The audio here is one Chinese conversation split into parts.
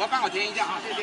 我帮我填一下啊，谢谢。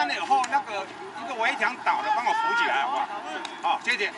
山了以后，那个一个围墙倒了，帮我扶起来好不好？好，谢谢。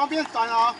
方便删啊。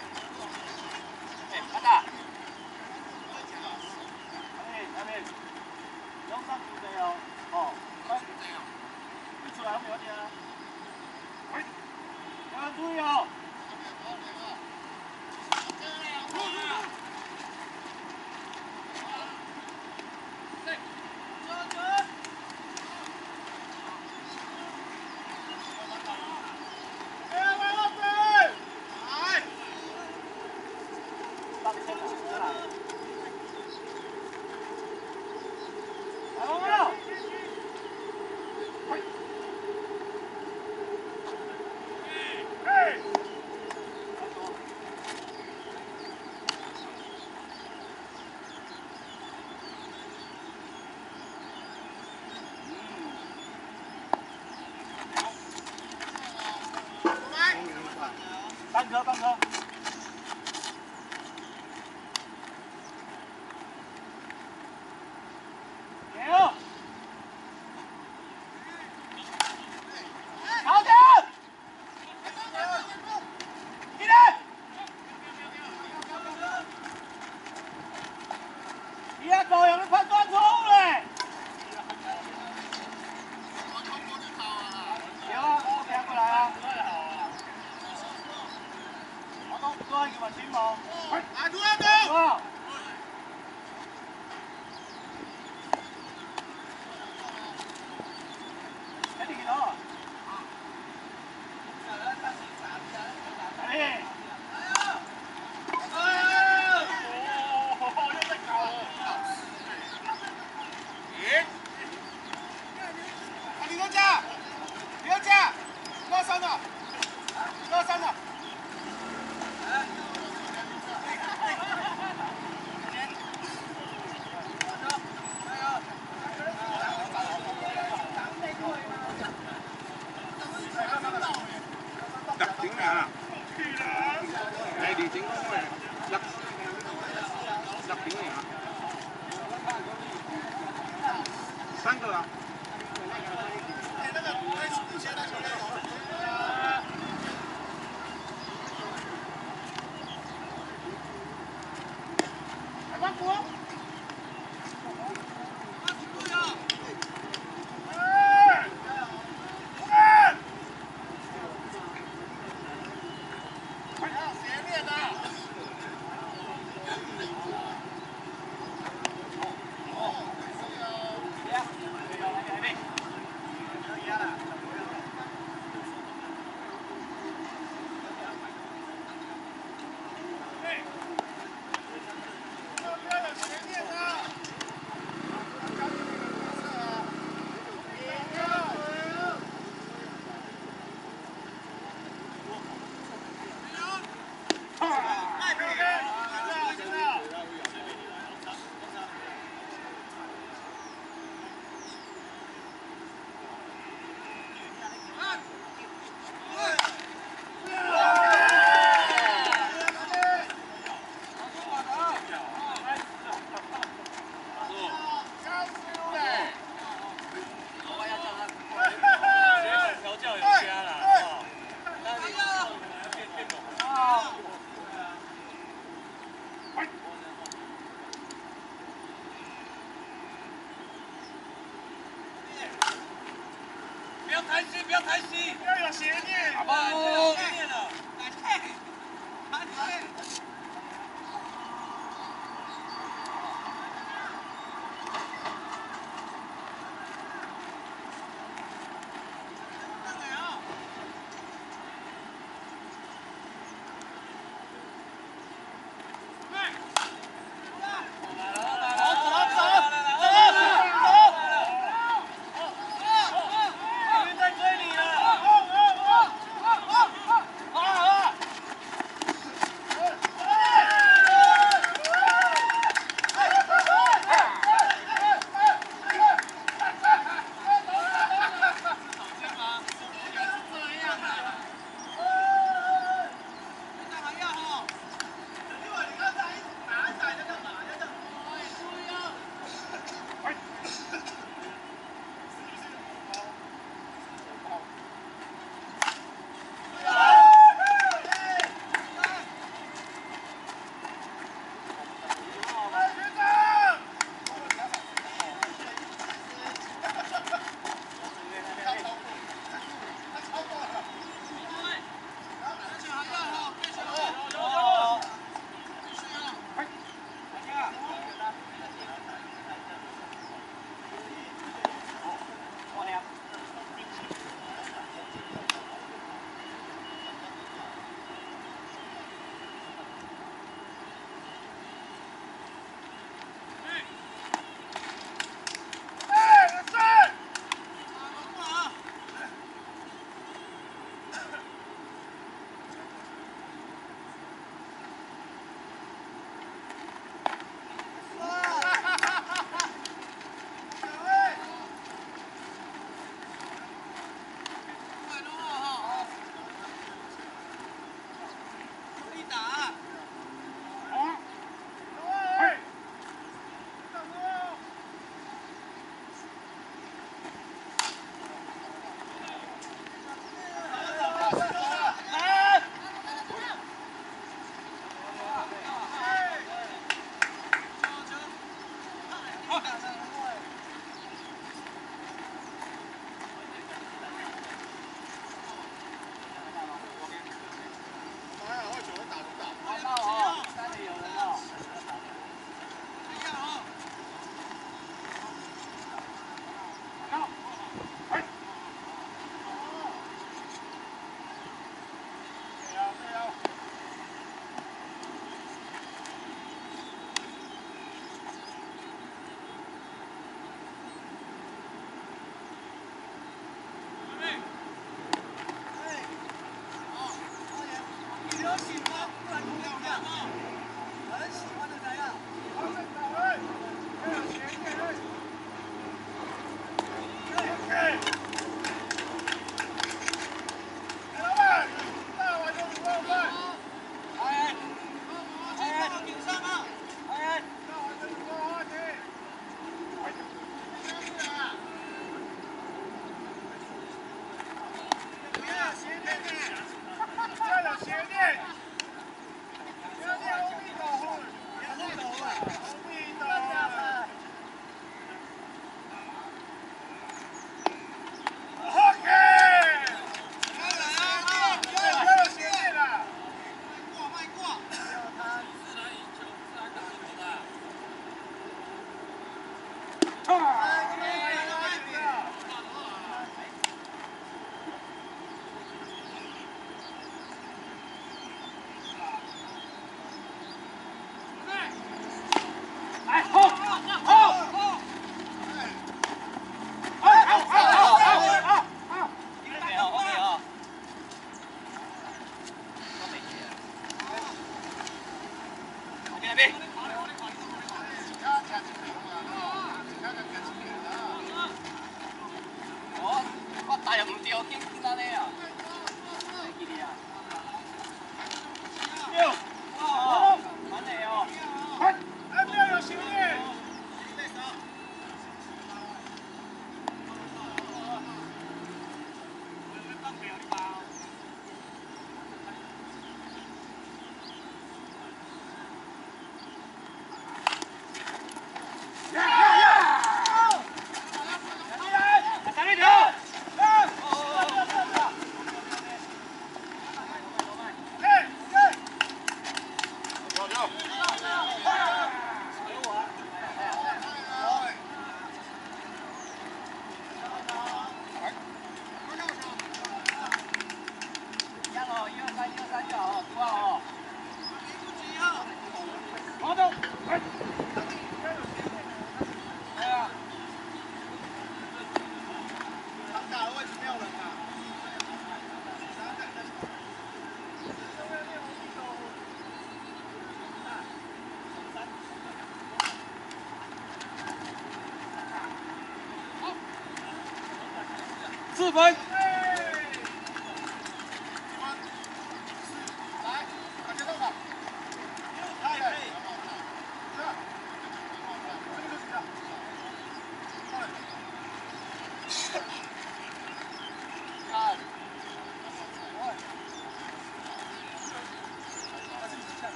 四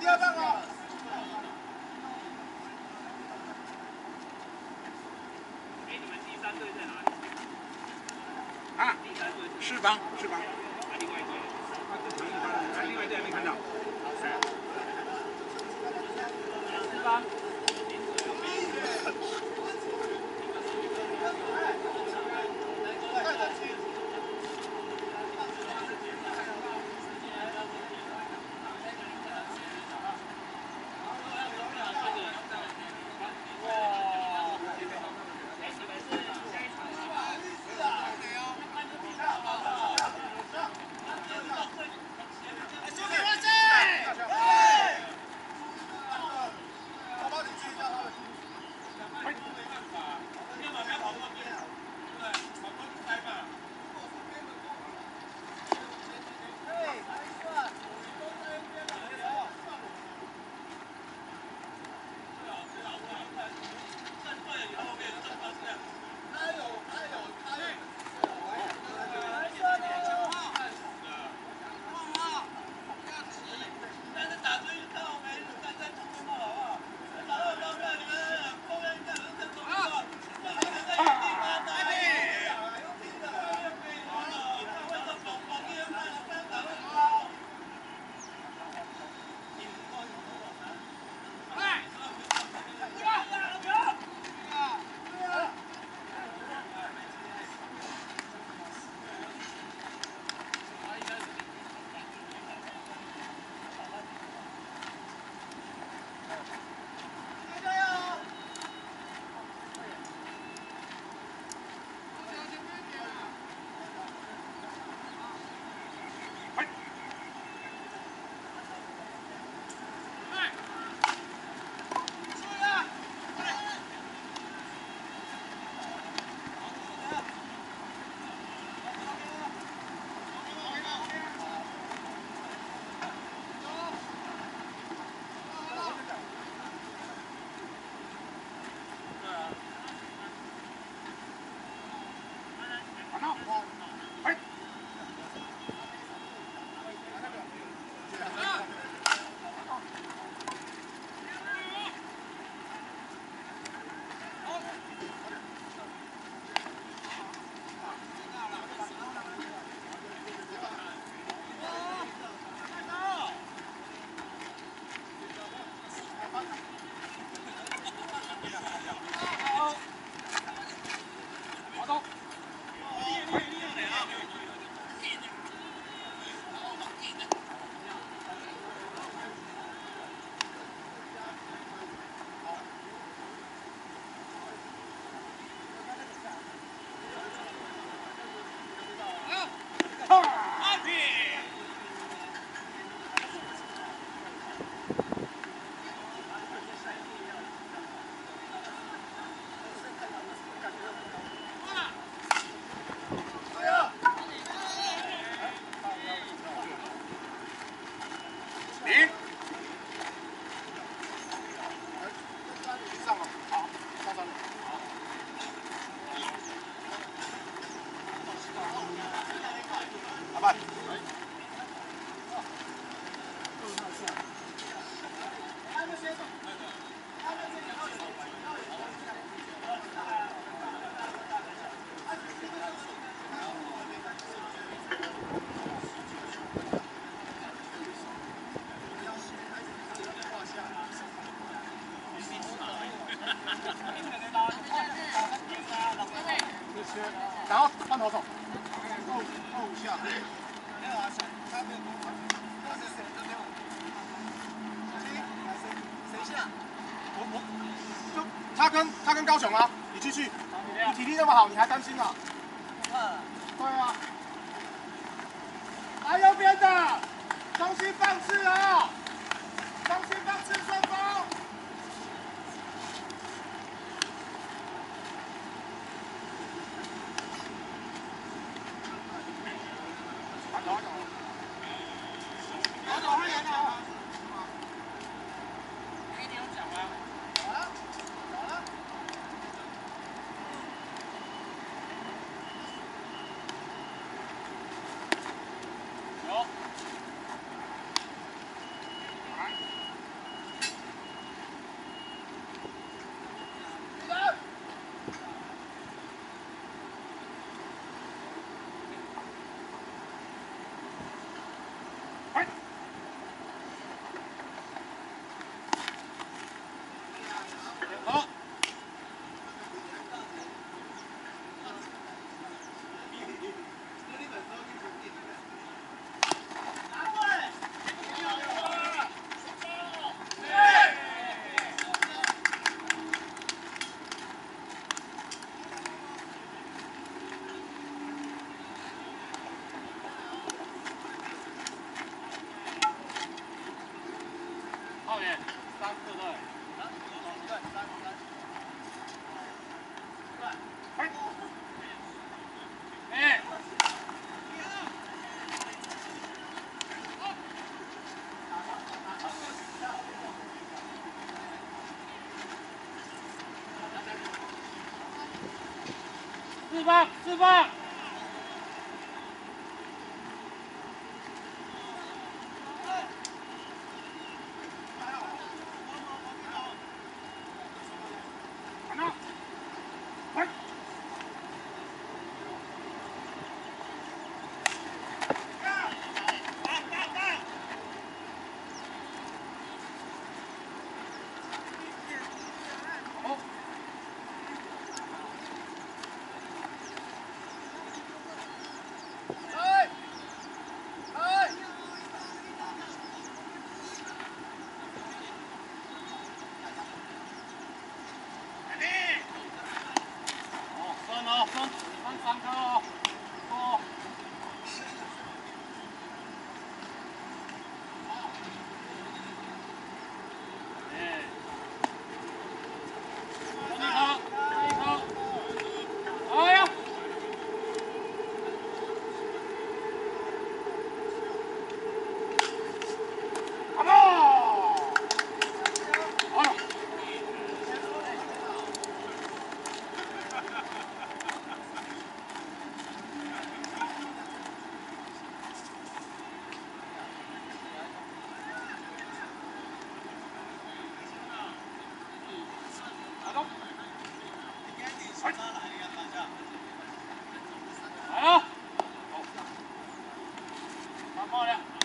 第二棒了。哎，你们第三队在哪里？啊，第三队是四方，四方，哪另外一队？高雄啊，你继续。你体力那么好，你还担心啊？吃饭吃饭 Vamos